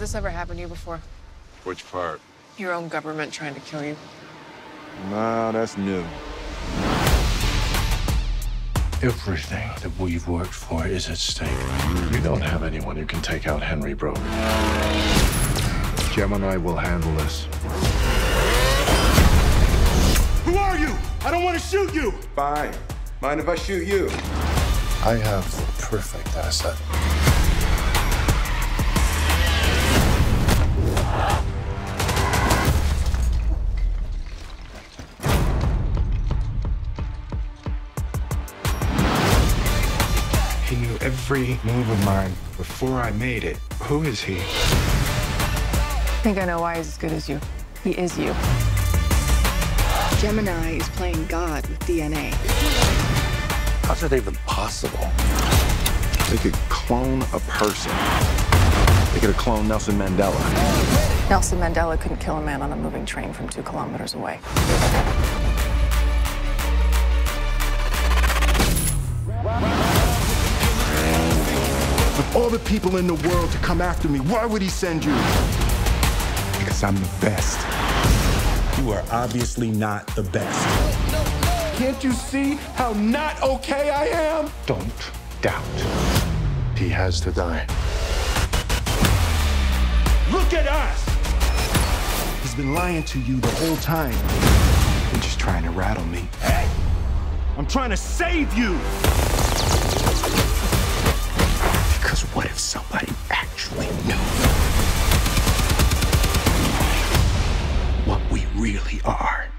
this ever happened to you before? Which part? Your own government trying to kill you? Nah, that's new. Everything that we've worked for is at stake. We don't have anyone who can take out Henry Brogan. Gemini will handle this. Who are you? I don't want to shoot you. Fine. Mind if I shoot you? I have the perfect asset. He knew every move of mine before I made it. Who is he? I think I know why he's as good as you. He is you. Gemini is playing God with DNA. How's that even possible? They could clone a person. They could have cloned Nelson Mandela. Nelson Mandela couldn't kill a man on a moving train from two kilometers away. All the people in the world to come after me, why would he send you? Because I'm the best. You are obviously not the best. Can't you see how not okay I am? Don't doubt. He has to die. Look at us! He's been lying to you the whole time. And just trying to rattle me. Hey! I'm trying to save you! Are?